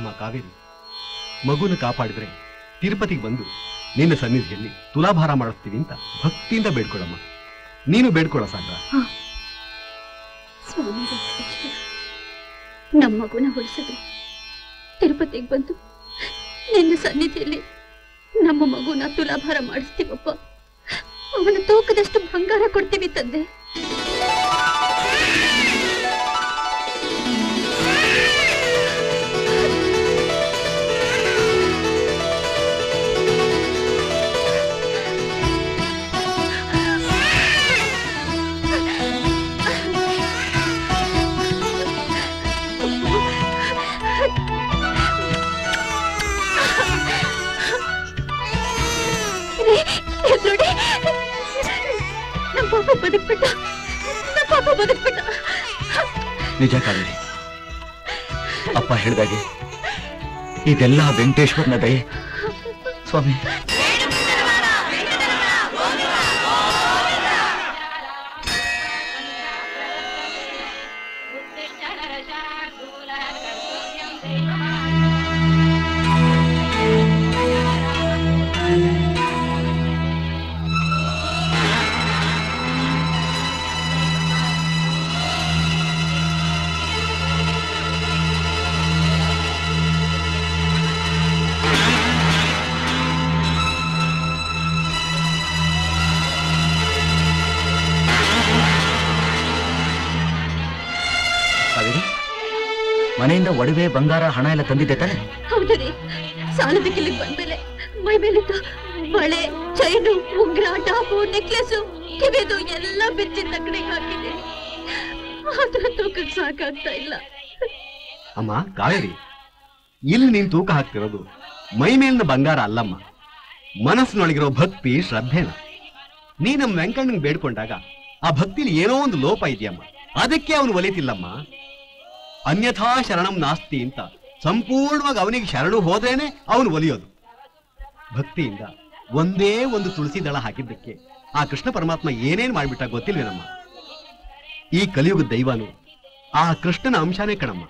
ಅಮ್ಮ ಕಾವೇರಿ. ಮಗುನ ಕಾಪಾಡಿದ್ರೆ ತಿರುಪತಿಗೆ ಬಂದು ನಿನ್ನ ಸನ್ನಿಧಿಯಲ್ಲಿ ತುಲಾಭಾರ ಮಾಡಿಸ್ತೀವಿ ಅಂತ ಭಕ್ತಿಯಿಂದ ಬೇಡ್ಕೊಳಮ್ಮ. ನೀನು ಬೇಡ್ಕೊಳ ಸಾಗ್ರ. ನಮ್ಮ ಮಗುನ ಉಳಿಸಿದ್ರೆ ತಿರುಪತಿಗೆ ಬಂದು ನಿನ್ನ ಸನ್ನಿಧಿಯಲ್ಲಿ ನಮ್ಮ ಮಗುನ ತುಲಾಭಾರ ಮಾಡಿಸ್ತೀವಪ್ಪ. ಅವನ ತೂಕದಷ್ಟು ಬಂಗಾರ ಕೊಡ್ತೀವಿ ತಂದೆ. ನೋಡಿ. ನಮ್ಮ ಪಾಪ ಬದುಕ್ಬಿಟ್ಟ. ನಮ್ಮ ಪಾಪ ಬದುಕ್ಬಿಟ್ಟ. ನಿಜ ಕಾವೇರಿ. ಅಪ್ಪ ಹೇಳ್ದಾಗೆ ಇದೆಲ್ಲ ವೆಂಕಟೇಶ್ವರನ ದಯೆ. ಸ್ವಾಮಿ. ಕಾವೇರಿ ಮನೆಯಿಂದ ಒಡವೆ ಬಂಗಾರ ಹಣ ಎಲ್ಲ ತಂದಿದ್ದೆ ತಾನೆ? ಹೌದರಿ. ರೀ ಸಾಲದಕ್ಕೆ ಇಲ್ಲಿಗೆ ಬಂದ್ಮೇಲೆ ಮೈ ಮೇಲಿದ್ದ ಬಳೆ ಚೈನು ಉಂಗ್ರ ಟಾಪು ನೆಕ್ಲೆಸ್ ಕಿವಿದು ಎಲ್ಲ ಬೆಚ್ಚಿನ ತಕ್ಕಡಿಗೆ ಹಾಕಿದೆ. ಆದ್ರ ತೂಕ ಸಾಕಾಗ್ತಾ ಇಲ್ಲ. ಅಮ್ಮ ಕಾವೇರಿ ಇಲ್ಲಿ ನೀನ್ ತೂಕ ಹಾಕ್ತಿರೋದು ಮೈ ಮೇಲಿನ ಬಂಗಾರ ಅಲ್ಲಮ್ಮ. ಮನಸ್ಸಿನೊಳಗಿರೋ ಭಕ್ತಿ ಶ್ರದ್ಧೆನ? ನೀ ನಮ್ಮ ವೆಂಕಣ್ಣನ್ ಬೇಡ್ಕೊಂಡಾಗ ಆ ಭಕ್ತಿಲಿ ಏನೋ ಒಂದು ಲೋಪ ಇದೆಯಮ್ಮ. ಅದಕ್ಕೆ ಅವನು ಒಲಿತಿಲ್ಲಮ್ಮ. ಅನ್ಯಥಾ ಶರಣಂ ನಾಸ್ತಿ ಅಂತ. ಸಂಪೂರ್ಣವಾಗಿ ಅವನಿಗೆ ಶರಣು ಹೋದ್ರೇನೆ ಅವನು ಒಲಿಯೋದು. ಭಕ್ತಿಯಿಂದ ಒಂದೇ ಒಂದು ತುಳಸಿ ದಳ ಹಾಕಿದ್ದಕ್ಕೆ ಆ ಕೃಷ್ಣ ಪರಮಾತ್ಮ ಏನೇನ್ ಮಾಡ್ಬಿಟ್ಟ ಗೊತ್ತಿಲ್ವೇನಮ್ಮ? ಈ ಕಲಿಯುಗದ ದೈವನು ಆ ಕೃಷ್ಣನ ಅಂಶನೇ ಕಣಮ್ಮ.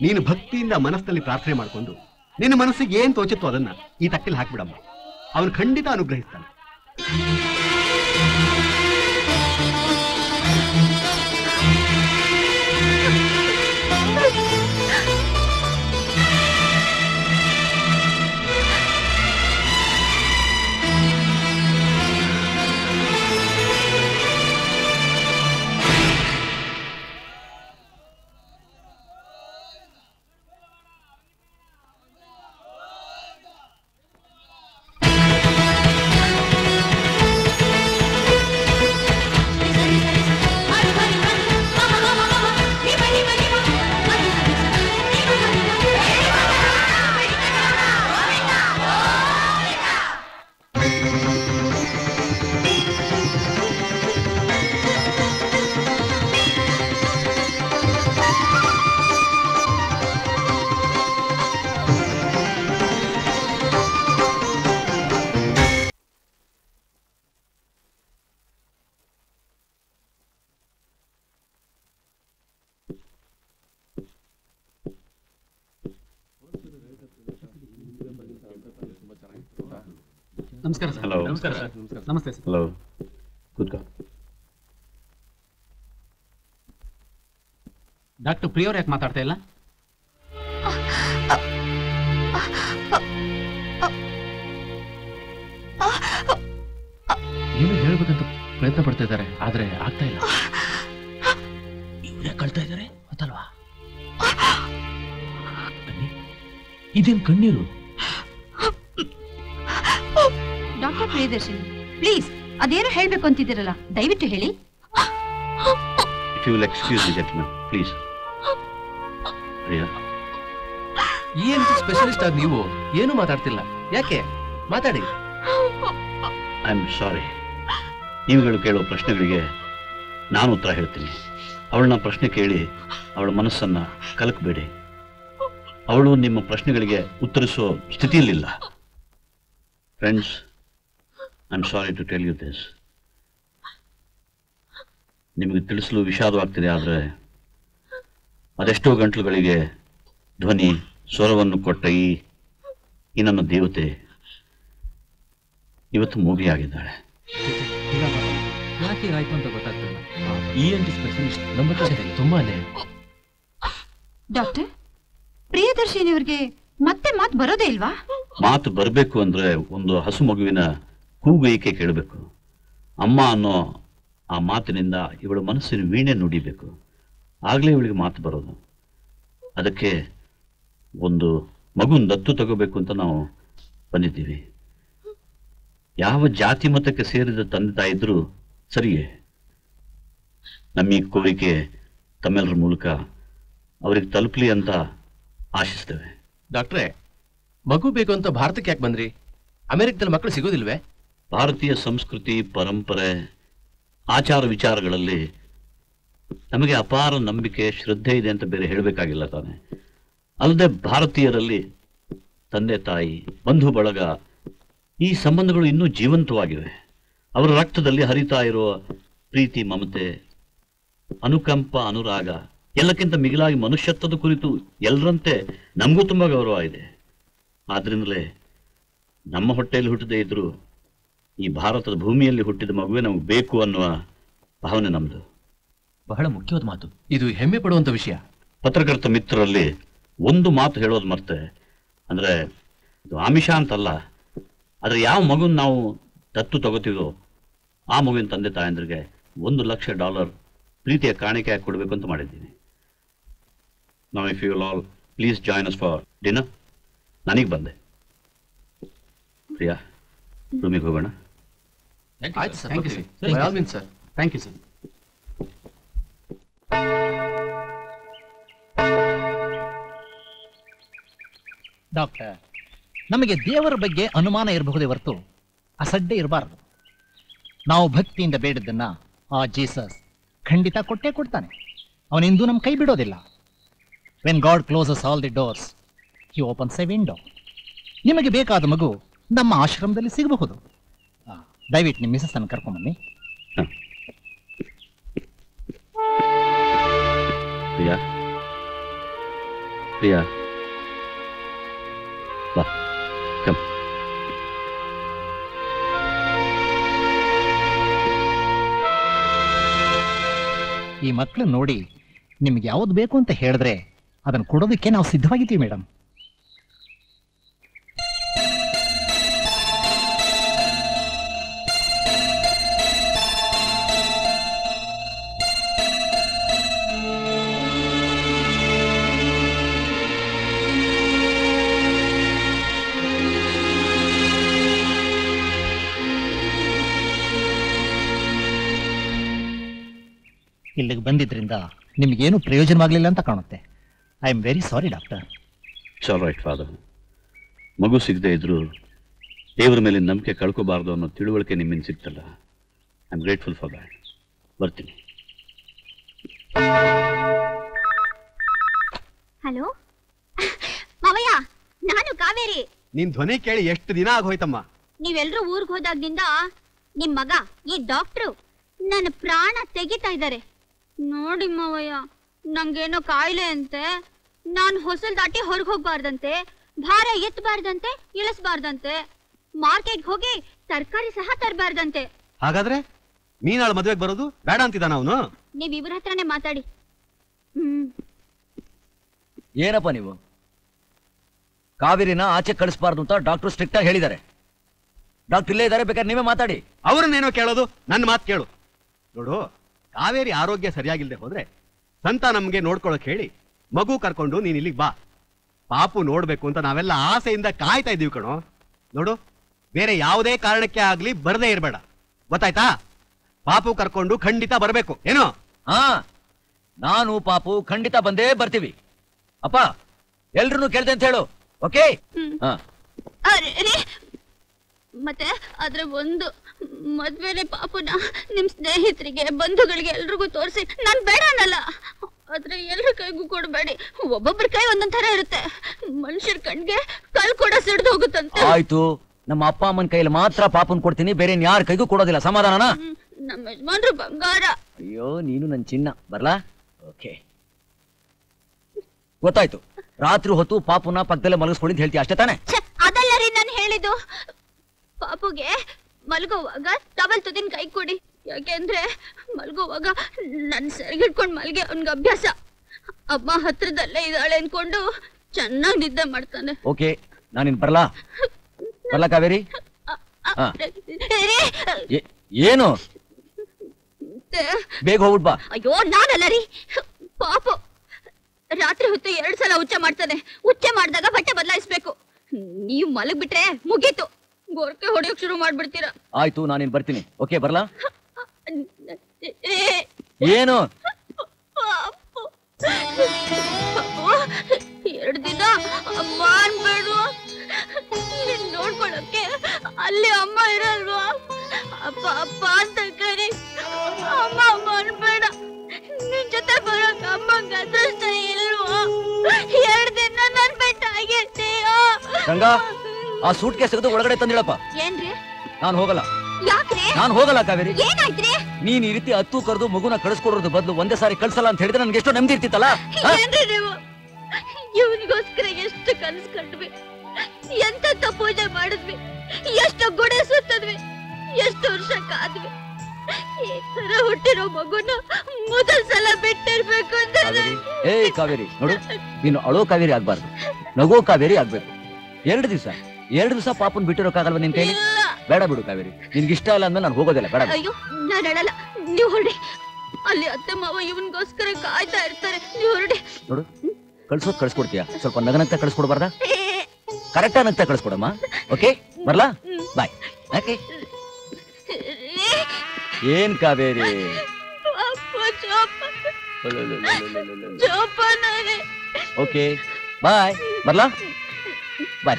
ನೀನು ಭಕ್ತಿಯಿಂದ ಮನಸ್ಸಲ್ಲಿ ಪ್ರಾರ್ಥನೆ ಮಾಡಿಕೊಂಡು ನಿನ್ನ ಮನಸ್ಸಿಗೆ ಏನ್ ತೋಚುತ್ತೋ ಅದನ್ನ ಈ ತಕ್ಕಲ್ಲಿ ಹಾಕ್ಬಿಡಮ್ಮ. ಅವನು ಖಂಡಿತ ಅನುಗ್ರಹಿಸ್ತಾನೆ. ನಮಸ್ಕಾರ ಸರ್. Hello. ನಮಸ್ಕಾರ ಸರ್. ನಮಸ್ತೆ ಸರ್. ಹಲೋ ಕೂತ್ಕೋ ಡಾಕ್ಟರ್ ಪ್ರಿಯವ್ರು ಯಾಕೆ ಮಾತಾಡ್ತಾ ಇಲ್ಲ? ಏನು ಹೇಳ್ಬೇಕಂತ ಪ್ರಯತ್ನ ಪಡ್ತಾ ಇದ್ದಾರೆ ಆದ್ರೆ ಆಗ್ತಾ ಇಲ್ಲ. ಇವ್ರೇ ಕಳ್ತಾ ಇದ್ದಾರೆ ಗೊತ್ತಲ್ವಾ. ಇದೇನ್ ಕಣ್ಣೀರು? ಪ್ರಿಯದರ್ಶಿನಿ ಪ್ಲೀಸ್ ಅದೇನು ಹೇಳ್ಬೇಕು ಅಂತಿದ್ದೀರಲ್ಲ ದಯವಿಟ್ಟು ಹೇಳಿ. If you will excuse me gentleman please Priya ಏನ್ ಸ್ಪೆಷಲಿಸ್ಟ್ ಆಗಿ ನೀವು ಏನು ಮಾತಾಡ್ತಿಲ್ಲ. ಯಾಕೆ? ಮಾತಾಡಿ. ಐ ಆಮ್ ಸಾರಿ ನೀವುಗಳು ಕೇಳೋ ಪ್ರಶ್ನೆಗಳಿಗೆ ನಾನು ಉತ್ತರ ಹೇಳ್ತೀನಿ. ಅವಳನ್ನ ಪ್ರಶ್ನೆ ಕೇಳಿ ಅವಳ ಮನಸ್ಸನ್ನ ಕಲಕಬೇಡಿ. ಅವಳು ನಿಮ್ಮ ಪ್ರಶ್ನೆಗಳಿಗೆ ಉತ್ತರಿಸೋ ಸ್ಥಿತಿಯಲ್ಲಿಲ್ಲ. Friends I am sorry to tell you this ನಿಮಗೆ ತಿಳಿಸಲು ವಿಷಾದವಾಗ್ತಿದೆ ಆದರೆ ಅದೆಷ್ಟೋ ಗಂಟಲುಗಳಿಗೆ ಧ್ವನಿ ಸ್ವರವನ್ನು ಕೊಟ್ಟ ಈ ಈ ನನ್ನ ದೇವತೆ ಇವತ್ತು ಮೂವಿ ಆಗಿದ್ದಾಳೆ. ಅಂತ ಸ್ಪೆಷಲಿಸ್ಟ್ ನಮ್ಮ. ತುಂಬಾನೇ ಡಾಕ್ಟರ್ ಪ್ರಿಯದರ್ಶಿನಿಯವ್ರಿಗೆ ಮತ್ತೆ ಮಾತು ಬರೋದೇ ಇಲ್ವಾ? ಮಾತು ಬರಬೇಕು ಅಂದ್ರೆ ಒಂದು ಹಸು ಮಗುವಿನ ಕೂಗುವಿಕೆ ಕೇಳಬೇಕು? ಅಮ್ಮ ಅನ್ನೋ ಆ ಮಾತಿನಿಂದ ಇವಳ ಮನಸ್ಸಿನ ವೀಣೆ ನುಡಿಬೇಕು. ಆಗಲೇ ಇವಳಿಗೆ ಮಾತು ಬರೋದು. ಅದಕ್ಕೆ ಒಂದು ಮಗುನ ದತ್ತು ತಗೋಬೇಕು ಅಂತ ನಾವು ಬಂದಿದ್ದೀವಿ. ಯಾವ ಜಾತಿ ಮತಕ್ಕೆ ಸೇರಿದ ತಂದೆ ತಾಯಿ ಇದ್ರೂ ಸರಿಯೇ. ನಮ್ಮ ಈ ಕೋರಿಕೆ ತಮ್ಮೆಲ್ಲರ ಮೂಲಕ ಅವ್ರಿಗೆ ತಲುಪಲಿ ಅಂತ ಆಶಿಸ್ತೇವೆ. ಡಾಕ್ಟ್ರೆ, ಮಗು ಬೇಕು ಅಂತ ಭಾರತಕ್ಕೆ ಯಾಕೆ ಬಂದ್ರಿ? ಅಮೆರಿಕದಲ್ಲಿ ಮಕ್ಕಳು ಸಿಗೋದಿಲ್ವೇ? ಭಾರತೀಯ ಸಂಸ್ಕೃತಿ, ಪರಂಪರೆ, ಆಚಾರ ವಿಚಾರಗಳಲ್ಲಿ ನಮಗೆ ಅಪಾರ ನಂಬಿಕೆ, ಶ್ರದ್ಧೆ ಇದೆ ಅಂತ ಬೇರೆ ಹೇಳಬೇಕಾಗಿಲ್ಲ ತಾನೆ. ಅಲ್ಲದೆ ಭಾರತೀಯರಲ್ಲಿ ತಂದೆ, ತಾಯಿ, ಬಂಧು, ಬಳಗ ಈ ಸಂಬಂಧಗಳು ಇನ್ನೂ ಜೀವಂತವಾಗಿವೆ. ಅವರ ರಕ್ತದಲ್ಲಿ ಹರಿತಾ ಇರುವ ಪ್ರೀತಿ, ಮಮತೆ, ಅನುಕಂಪ, ಅನುರಾಗ ಎಲ್ಲಕ್ಕಿಂತ ಮಿಗಿಲಾಗಿ ಮನುಷ್ಯತ್ವದ ಕುರಿತು ಎಲ್ಲರಂತೆ ನಮಗೂ ತುಂಬಾ ಗೌರವ ಇದೆ. ಆದ್ರಿಂದಲೇ ನಮ್ಮ ಹೊಟ್ಟೆಯಲ್ಲಿ ಹುಟ್ಟದೇ ಇದ್ರು ಈ ಭಾರತದ ಭೂಮಿಯಲ್ಲಿ ಹುಟ್ಟಿದ ಮಗುವೆ ನಮಗೆ ಬೇಕು ಅನ್ನುವ ಭಾವನೆ ನಮ್ದು. ಬಹಳ ಮುಖ್ಯವಾದ ಮಾತು. ಇದು ಹೆಮ್ಮೆ ಪಡುವಂತ ವಿಷಯ. ಪತ್ರಕರ್ತ ಮಿತ್ರರಲ್ಲಿ ಒಂದು ಮಾತು ಹೇಳೋದು ಮರ್ತೆ. ಅಂದ್ರೆ ಇದು ಆಮಿಷ ಅಂತಲ್ಲ. ಆದ್ರೆ ಯಾವ ಮಗುನ್ ನಾವು ದತ್ತು ತಗೋತೀವೋ ಆ ಮಗುವಿನ ತಂದೆ ತಾಯಂದ್ರಿಗೆ ಒಂದು ಲಕ್ಷ ಡಾಲರ್ ಪ್ರೀತಿಯ ಕಾಣಿಕೆಯಾಗಿ ಕೊಡಬೇಕು ಅಂತ ಮಾಡಿದ್ದೀನಿ. ನಾವು if you all please join us for dinner ನನಗೆ ಬಂದೆ. ಪ್ರಿಯಾ ರೂಮಿಗೆ ಹೋಗೋಣ. ಆಯ್ತು ಸರ್ Thank you, ಬರ್ತೀವಿ. sir. By all means, sir. Thank you sir doctor ನಮಗೆ ದೇವರ ಬಗ್ಗೆ ಅನುಮಾನ ಇರಬಹುದೇ ಹೊರತು ಅಸಡ್ಡೆ ಇರಬಾರದು. ನಾವು ಭಕ್ತಿಯಿಂದ ಬೇಡದನ್ನ ಆ ಜೀಸಸ್ ಖಂಡಿತ ಕೊಟ್ಟೇ ಕೊಡ್ತಾನೆ. ಅವನಿಂದು ನಮ್ಮ ಕೈ ಬಿಡೋದಿಲ್ಲ. When God closes all the doors he opens a window ನಿಮಗೆ ಬೇಕಾದ ಮಗು ನಮ್ಮ ಆಶ್ರಮದಲ್ಲಿ ಸಿಗಬಹುದು. ದಯವಿಟ್ಟು ನಿಮ್ಮ ಮಿಸಸ್ ಅನ್ನು ಕರ್ಕೊಂಬನ್ನಿ ಪ್ರಿಯಾ. ಪ್ರಿಯಾ. ಬಾ. ಕಮ್ ಈ ಮಕ್ಕಳು ನೋಡಿ ನಿಮ್ಗೆ ಯಾವ್ದು ಬೇಕು ಅಂತ ಹೇಳಿದ್ರೆ ಅದನ್ನು ಕೊಡೋದಕ್ಕೆ ನಾವು ಸಿದ್ಧವಾಗಿದ್ದೀವಿ ಮೇಡಮ್ ಬಂದಿದ್ರಿಂದ ನಿಮ್ಗೇನು ಪ್ರಯೋಜನವಾಗಲಿಲ್ಲ ಅಂತ ಕಾಣುತ್ತೆ. I am very sorry doctor ಚಲೋ ರೈಟ್ ಫಾದರ್ ಮಗು ಸಿಗದೆ ಇದ್ರು ದೇವರ ಮೇಲೆ ನಂಬಿಕೆ ಕಳ್ಕೋಬಾರ್ದು ಅನ್ನೋ ತಿಳುವಳಿಕೆ ನಿಮ್ಮಿಂದ ಸಿಗ್ತಲ್ಲ. I am grateful for that ಬರ್ತೀನಿ. ಹಲೋ ಮಾವಯ್ಯ ನಾನು ಕಾವೇರಿ. ನಿನ್ ಧ್ವನಿ ಕೇಳಿ ಎಷ್ಟು ದಿನ ಆಗೋಯ್ತಮ್ಮ? ನೀವೆಲ್ರೂ ಊರ್ಗ್ ಹೋದಾಗ್ನಿಂದ ನಿಮ್ ಮಗ ಈ ಡಾಕ್ಟ್ರು ನನ್ನ ಪ್ರಾಣ ತೆಗಿತಾ ಇದ್ದಾರೆ. ನೋಡಿ ಮಾವಯ್ಯ ನಂಗೇನೋ ಕಾಯಿಲೆ ಅಂತೆ. ನಾನ್ ಹೊಸಲ್ ದಾಟಿ ಹೊರಗ್ ಹೋಗ್ಬಾರ್ದಂತೆ ಭಾರ ಎತ್ತಬಾರ್ದಂತೆ ಇಳಿಸ್ಬಾರ್ದಂತೆ. ಮಾರ್ಕೆಟ್ ಹೋಗಿ ತರಕಾರಿ ಸಹ ತರಬಾರ್ದಂತೆ. ಹಾಗಾದ್ರೆ ಮೀನಾಳ ಮದ್ವೆಗೆ ಬರೋದು ಬೇಡ ಅಂತಿದ್ದಾನ ಅವನು? ನೀವ್ ಇವ್ರ ಹತ್ರನೇ ಮಾತಾಡಿ. ಹ್ಮ್. ಏನಪ್ಪ ನೀವು? ಕಾವೇರಿನ ಆಚೆ ಕಳಿಸ್ಬಾರ್ದು ಅಂತ ಡಾಕ್ಟರ್ ಸ್ಟ್ರಿಕ್ಟ್ ಆಗಿ ಹೇಳಿದ್ದಾರೆ. ಡಾಕ್ಟರ್ ಇಲ್ಲೇ ಇದ್ದಾರೆ ಬೇಕಾದ್ರೆ ನೀವೇ ಮಾತಾಡಿ. ಅವ್ರನ್ನೇನೋ ಕೇಳೋದು ನನ್ನ ಮಾತು ಕೇಳು. ನೋಡು ಕಾವೇರಿ ಆರೋಗ್ಯ ಸರಿಯಾಗಿಲ್ದೆ ಹೋದ್ರೆ ಸಂತ ನಮ್ಗೆ ನೋಡ್ಕೊಳಕ್ ಹೇಳಿ ಮಗು ಕರ್ಕೊಂಡು ನೀನ್ ಇಲ್ಲಿಗೆ ಬಾ. ಪಾಪು ನೋಡ್ಬೇಕು ಅಂತ ನಾವೆಲ್ಲ ಆಸೆಯಿಂದ ಕಾಯ್ತಾ ಇದೀವಿ ಕಣೋ. ನೋಡು ಬೇರೆ ಯಾವುದೇ ಕಾರಣಕ್ಕೆ ಆಗ್ಲಿ ಬರದೇ ಇರಬೇಡ. ಗೊತ್ತಾಯ್ತಾ? ಪಾಪು ಕರ್ಕೊಂಡು ಖಂಡಿತ ಬರಬೇಕು. ಏನು? ಹಾ ನಾನು ಪಾಪು ಖಂಡಿತ ಬಂದೇ ಬರ್ತೀವಿ. ಅಪ್ಪ ಎಲ್ರು ಕೇಳ್ದೆ ಅಂತ ಹೇಳು. ಓಕೆ? ಹಾ. ಅರೆ ರೇ. ಮತ್ತೆ ಅದ್ರ ಒಂದು ಮದ್ವೆಲೆ ಪಾಪನ ನಿಮ್ ಸ್ನೇಹಿತರಿಗೆ ಬಂಧುಗಳಿಗೆ ಎಲ್ರಿಗೂ ತೋರಿಸಿ ನಾನ್ ಬೇಡನಲ್ಲ ಅನ್ನಲ್ಲ. ಆದ್ರೆ ಎಲ್ರ ಕೈಗೂ ಕೊಡಬೇಡಿ. ಒಬ್ಬೊಬ್ಬರ ಕೈ ಒಂದೊಂದ್ ತರ ಇರುತ್ತೆ. ಮನುಷ್ಯರ ಕಣ್ಗೆ ಕಲ್ ಕೂಡ ಸಿಡ್ದು ಹೋಗುತ್ತಂತೆ. ಆಯ್ತು. ನಮ್ಮ ಅಪ್ಪ ಅಮ್ಮನ ಕೈಯಲ್ಲಿ ಮಾತ್ರ ಪಾಪನ್ ಕೊಡ್ತೀನಿ ಬೇರೆ ಯಾರ ಕೈಗೂ ಕೊಡೋದಿಲ್ಲ. ಸಮಾಧಾನ ನಮ್ಮ ಯಜಮಾನ್ರು ಬಂಗಾರ. ಅಯ್ಯೋ ನೀನು ನನ್ ಚಿನ್ನ. ಬರ್ಲಾ? ಓಕೆ. ಗೊತ್ತಾಯ್ತು. ರಾತ್ರಿ ಹೊತ್ತು ಪಾಪುನ ಪಕ್ಕದಲ್ಲೇ ಮಲಗಿಸ್ಕೊಳ್ಳಿ ಅಂತ ಹೇಳ್ತೀಯ. ಅಷ್ಟೇ ತಾನೆ? ಅದಲ್ಲ ರೀ ನಾನು ಹೇಳಿದ್ದು. ಪಾಪುಗೆ ಮಲ್ಗೋವಾಗ ಟವಲ್ ತುದಿನ ಕೈ ಕೊಡಿ. ಯಾಕೆಂದ್ರೆ ಮಲ್ಗೋವಾಗ ನನ್ ಸರಿಗಿಡ್ಕೊಂಡ್ ಮಲ್ಗೆ ಅವನ್ಗೆ ಅಭ್ಯಾಸ. ಅಮ್ಮ ಹತ್ರದಲ್ಲೇ ಇದ್ದಾಳೆ ಅನ್ಕೊಂಡು ಚೆನ್ನಾಗಿ ನಿದ್ದೆ ಮಾಡ್ತಾನೆ. ಓಕೆ ನಾನಿನ್ ಬರ್ಲಾ? ಬರ್ಲಾ ಕಾವೇರಿ? ಏನು? ಬೇಗ ಹೋಗ್ಬಿಟ್ ಬಾ. ಅಯ್ಯೋ ನಾನಲ್ಲ ರೀ. ಪಾಪ. ರಾತ್ರಿ ಹೊತ್ತು ಎರಡ್ ಸಲ ಉಚ್ಚೆ ಮಾಡ್ತಾನೆ. ಉಚ್ಚೆ ಮಾಡಿದಾಗ ಬಟ್ಟೆ ಬದಲಾಯಿಸ್ಬೇಕು. ನೀವು ಮಲಗ್ಬಿಟ್ರೆ ಮುಗೀತು. ಗೋರ್ಕೆ ಹೊಡೆಯೋಕ್ ಶುರು ಮಾಡ್ಬಿಡ್ತೀರ? ಆಯ್ತು ನಾನೇನ್ ಬರ್ತೀನಿ. ಓಕೆ ಬರ್ಲಾ? ಏನು? ಎರಡು ದಿನ ಅಮ್ಮ ಅನ್ಬೇಡು ನೋಡ್ಕೊಳಕ್ಕೆ ಅಲ್ಲಿ ಅಮ್ಮ ಇರಲ್ವಾ? ಅಪ್ಪ ಅಪ್ಪ ಅಂತ ಕರಿ ಅಮ್ಮ ಅಮ್ಮ ಅನ್ಬೇಡ ನಿನ್ ಜೊತೆ ಬರೋಕ್ ಅಮ್ಮಂಗ ಅದೃಷ್ಟ ಇಲ್ವಾ? ಎರಡು ದಿನ ನನ್ ಬೆಟ್ಟ ಆಗಿರ್ತೀಯ? ಗಂಗಾ ಆ ಸೂಟ್ ಕೇಸ್ ತೆಗೆದು ಒಳಗಡೆ ತಂದಿಳಪ್ಪ. ಏನ್ರಿ? ನಾನು ಹೋಗಲ್ಲ. ಯಾಕ್ರಿ? ನಾನು ಹೋಗಲ್ಲ ಕಾವೇರಿ. ನೀನ್ ಈ ರೀತಿ ಹತ್ತು ಕರೆದು ಮಗುನ ಕಳಿಸ್ಕೊಡೋದ್ರ ಬದಲು ಒಂದೇ ಸಾರಿ ಕಳ್ಸಲ್ಲ ಅಂತ ಹೇಳಿದ್ರೆ ನನ್ಗೆ ಎಷ್ಟು ನೆಮ್ಮದಿ ಇರ್ತಿತ್ತಲ್ಲ ಇವನಿಗೋಸ್ಕರ ಎಷ್ಟು ಕನಸು ಕಂಡ್ವಿ ಎಂತೆಂತ ಪೂಜೆ ಮಾಡಿದ್ವಿ. ಎಷ್ಟು ಗುಡೆ ಸುತ್ತದ್ವಿ. ಎಷ್ಟು ವರ್ಷ ಕಾದ್ವಿ. ಈ ತರ ಹುಟ್ಟಿರೋ ಮಗುನ ಮೊದಲ್ ಸಲ ಬಿಟ್ಟಿರ್ಬೇಕು ಅಂತ ಕಾವೇರಿ. ಏಯ್ ಕಾವೇರಿ ನೋಡು. ನೀನು ಅಳೋ ಕಾವೇರಿ ಆಗ್ಬಾರ್ದು. ನಗೋ ಕಾವೇರಿ ಆಗ್ಬೇಕು. ಎರಡು ದಿವಸ. ಎರಡು ದಿವಸ ಪಾಪನ್ ಬಿಟ್ಟಿರೋಕ್ಕಾಗಲ್ವ ನಿನ್ ಕೈ ಬೇಡ ಬಿಡು ಕಾವೇರಿ. ನಿನ್ಗೆ ಇಷ್ಟ ಇಲ್ಲ ಅಂದ್ರೆ ನಾನು ಹೋಗೋದಿಲ್ಲ. ಬೇಡ ಅಯ್ಯೋ ನಾನು ಹೇಳಲ್ಲ. ನೀವು ಹೊರಡಿ. ಅಲ್ಲಿ ಅತ್ತೆ ಮಾವ ಇವನ್ಗೋಸ್ಕರ ಕಾಯ್ತಾ ಇರ್ತಾರೆ. ನೀವು ಹೊರಡಿ. ನೋಡು ಕಳ್ಸೋದ್ ಕಳ್ಸ್ಕೊಡ್ತೀಯ? ಸ್ವಲ್ಪ ನಗನಂತ ಕಳ್ಸ್ಕೊಡ್ಬಾರ್ದ? ಕರೆಕ್ಟ್ ನಗ್ತಾ ಕಳ್ಸ್ಕೊಡಮ್ಮ. ಓಕೆ ಬರ್ಲಾ? ಬಾಯ್ ಓಕೆ ಏನ್ ಕಾವೇರಿ? ಓಕೆ ಬಾಯ್ ಬರ್ಲಾ? ಬಾಯ್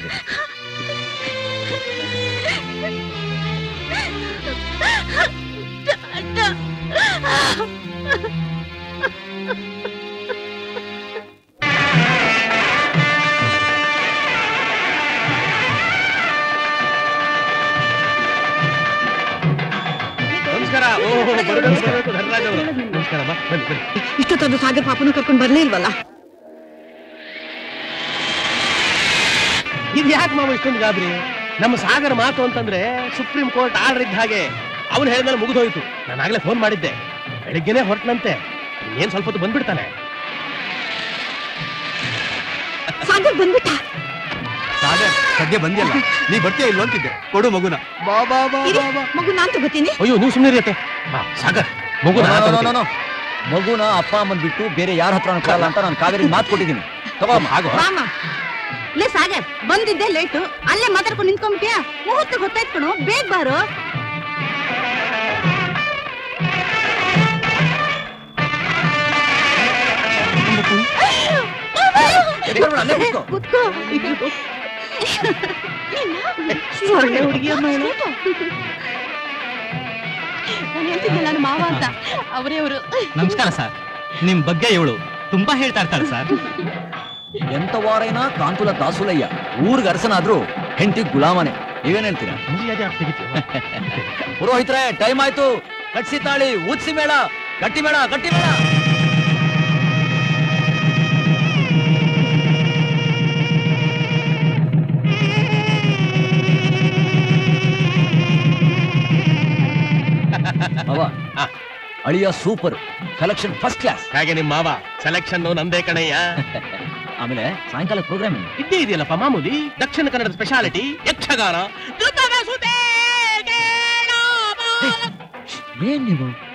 ಇಷ್ಟೊತ್ತದ್ದು ಸಾಗರ್ ಪಾಪನ ಕರ್ಕೊಂಡು ಬರ್ಲೇ ಇಲ್ವಲ್ಲ? ಇದು ಯಾಕೆ ಮಾವ ಇಷ್ಟೊಂದು ಗಾಬರಿ? ನಮ್ಮ ಸಾಗರ್ ಮಾತು ಅಂತಂದ್ರೆ ಸುಪ್ರೀಂ ಕೋರ್ಟ್ ಆರ್ಡರ್ ಇದ್ದ ಹಾಗೆ ಅವನು ಹೇಳಿದ್ಮೇಲೆ ಮುಗಿದೋಯ್ತು. ನಾನು ಆಗ್ಲೇ ಫೋನ್ ಮಾಡಿದ್ದೆ. ಬೆಳಿಗ್ಗೆನೆ ಹೊರಟನಂತೆ. ಇನ್ನೇನ್ ಸ್ವಲ್ಪ ಹೊತ್ತು ಬಂದ್ಬಿಡ್ತಾನೆ. ಸಾಗರ್ ಬಂದ್ಬಿಟ್ಟ. ಸಾಗರ್ ಸದ್ಯ ಬಂದಿಲ್ಲ ನೀ ಬರ್ತೀಯ ಇಲ್ವ ಅಂತಿದ್ದೆ. ಕೊಡು ಮಗುನ. ಬಾ ಬಾ ಬಾ ಇರಿ, ಬಾ. ಬಾ ಮಗು ನಾನ್ ತಗೋತೀನಿ ಅಯ್ಯೋ ನೀವು ಸುಮ್ಮನೆ ಇರತ್ತೆ ಬಾ ಸಾಗರ್ ಮಗು. ಮಗುನ ಅಪ್ಪ ಅಮ್ಮನ್ ಬಿಟ್ಟು ಬೇರೆ ಯಾರ ಹತ್ರ ಕೊಡಲ್ಲ ಅಂತ ನಾನು ಕಾವೇರಿ ಮಾತು ಕೊಟ್ಟಿದ್ದೀನಿ. ತಗೋಮ್ಮ ಆಗೋ ಮಾಮ. ಲೇ ಸಾಗರ್ ಬಂದಿದ್ದೆ ಲೇಟು ಅಲ್ಲೇ ಮಾತಾಡ್ಕೊಂಡು ನಿಂತ್ಕೊಂಡ್ಬಿಟ್ಯಾ ಮುಹೂರ್ತ ಗೊತ್ತಾಯ್ತು ಕಣೋ ಬೇಗ ಬಾರು. ಒಳ್ಳೆ ಹುಡುಗಿಯಮ್ಮ. ನಾನು ಹೇಳ್ತಿದ್ದೆ ನನ್ನ ಮಾವ ಅಂತ ಅವರೇ ಅವರು ನಮಸ್ಕಾರ ಸರ್. ನಿಮ್ ಬಗ್ಗೆ ಇವಳು ತುಂಬಾ ಹೇಳ್ತಾ ಇರ್ತಾರೆ ಸರ್. ಎಂತ ವಾರೈನ ಕಾಂತುಲ ದಾಸುಲಯ್ಯ? ಊರ್ಗ ಅರಸನಾದ್ರೂ ಹೆಂಡತಿ ಗುಲಾಮನೆ. ನೀವೇನ್ ಹೇಳ್ತೀರಾ? ಪುರೋಹಿತ್ರೆ, ಟೈಮ್ ಆಯ್ತು. ಕಟ್ಸಿ ತಾಳಿ ಊದ್ಸಿ ಮೇಳ ಗಟ್ಟಿ ಮೇಳ ಗಟ್ಟಿ ಮೇಳ ಅಳಿಯ ಸೂಪರ್ ಸೆಲೆಕ್ಷನ್ ಫಸ್ಟ್ ಕ್ಲಾಸ್ ಹಾಗೆ ನಿಮ್ಮ ಮಾವ ಸೆಲೆಕ್ಷನ್ ನಂದೇ ಕಣಯ್ಯ. ಆಮೇಲೆ ಸಾಯಂಕಾಲ ಪ್ರೋಗ್ರಾಮ್ ಇದ್ದೇ ಇದೆಯಲ್ಲಪ್ಪ ಮಾಮೂಲಿ? ದಕ್ಷಿಣ ಕನ್ನಡ ಸ್ಪೆಷಾಲಿಟಿ ಯಕ್ಷಗಾನ. ಏನ್ ನೀವು?